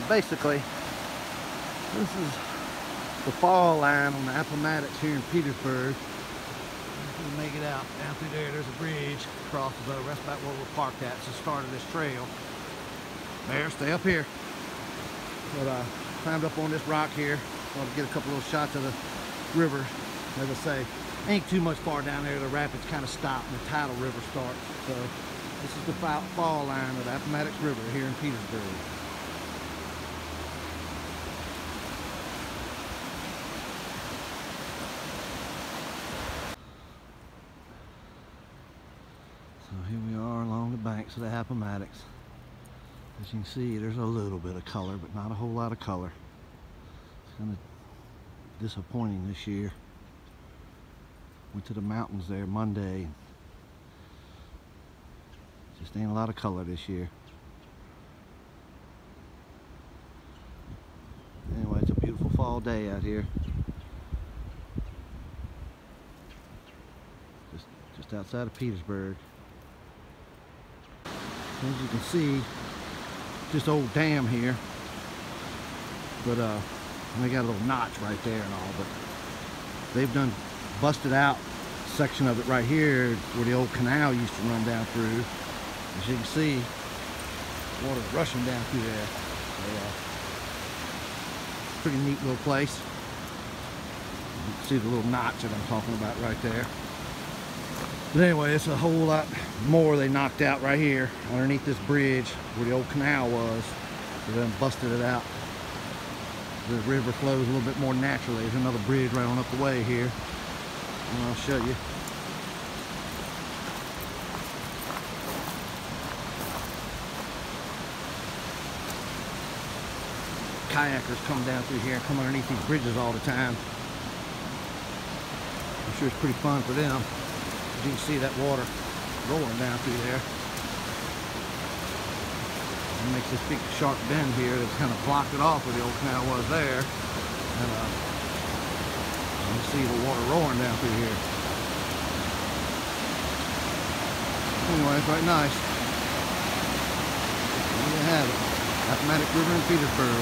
So basically, this is the fall line on the Appomattox here in Petersburg. We'll make it out down through there. There's a bridge crosses over. That's about where we're parked at. It's the start of this trail. There, stay up here. But I uh, climbed up on this rock here. To get a couple little shots of the river. As I say, ain't too much far down there. The rapids kind of stop and the tidal river starts. So this is the fall line of the Appomattox River here in Petersburg. So here we are along the banks of the Appomattox. As you can see, there's a little bit of color, but not a whole lot of color. It's kind of disappointing this year. Went to the mountains there Monday. Just ain't a lot of color this year. Anyway, it's a beautiful fall day out here. Just, just outside of Petersburg. As you can see, just old dam here. But uh, they got a little notch right there and all, but they've done busted out section of it right here where the old canal used to run down through. As you can see, water rushing down through there. So, uh, pretty neat little place. You can see the little notch that I'm talking about right there. But anyway, it's a whole lot more they knocked out right here underneath this bridge where the old canal was. They then busted it out. The river flows a little bit more naturally. There's another bridge right on up the way here. And I'll show you. Kayakers come down through here and come underneath these bridges all the time. I'm sure it's pretty fun for them. You can see that water rolling down through there. It makes this big sharp bend here that's kind of blocked it off where the old canal was there. And uh, you see the water roaring down through here. Anyway, it's quite nice. There you have it. Appomattox River in Petersburg.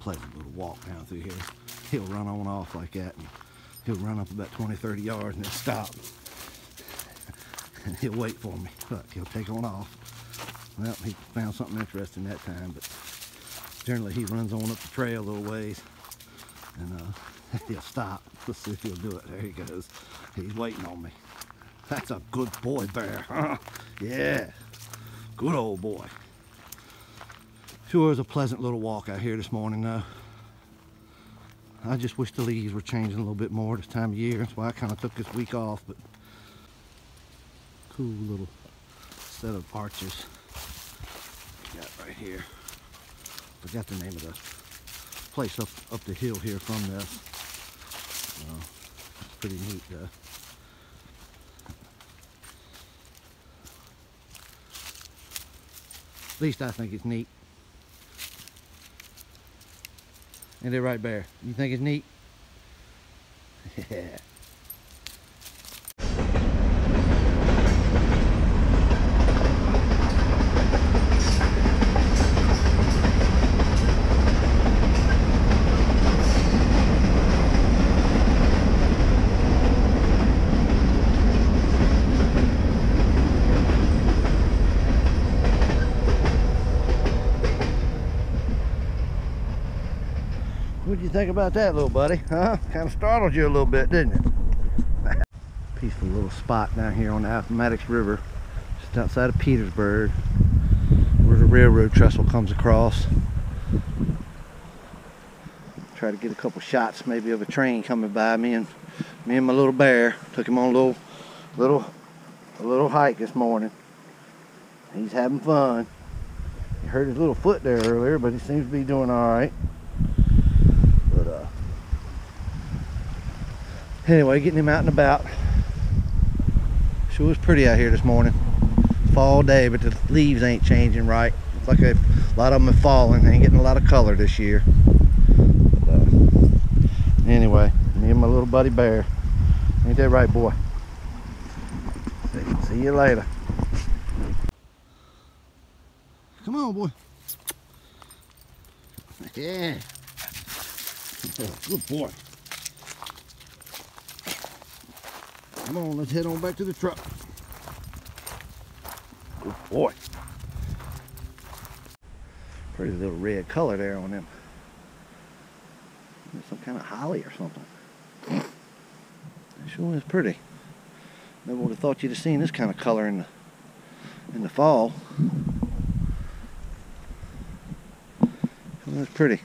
Pleasant little walk down through here. He'll run on off like that. He'll run up about 20, 30 yards and then stop. and he'll wait for me. Look, he'll take on off. Well, he found something interesting that time, but generally he runs on up the trail a little ways and uh, he'll stop. Let's see if he'll do it. There he goes. He's waiting on me. That's a good boy bear. Huh? Yeah. Good old boy. Sure was a pleasant little walk out here this morning though. I just wish the leaves were changing a little bit more this time of year. That's why I kind of took this week off. But cool little set of arches got right here. Forgot the name of the place up up the hill here from this. Uh, pretty neat though. At least I think it's neat. Ain't it right, there. You think it's neat? Yeah. What'd you think about that, little buddy? Huh? Kind of startled you a little bit, didn't it? Peaceful little spot down here on the Appomattox River, just outside of Petersburg, where the railroad trestle comes across. Try to get a couple shots, maybe of a train coming by. Me and me and my little bear took him on a little, little, a little hike this morning. He's having fun. He hurt his little foot there earlier, but he seems to be doing all right. Anyway getting him out and about. Sure was pretty out here this morning. Fall day but the leaves ain't changing right. It's like a, a lot of them have fallen. They ain't getting a lot of color this year. But, uh, anyway me and my little buddy bear. Ain't that right boy? See you later. Come on, boy. Yeah. Good boy. Come on, let's head on back to the truck. Good boy. Pretty little red color there on them. Some kind of holly or something. Sure is pretty. Never would have thought you'd have seen this kind of color in the in the fall. That's pretty.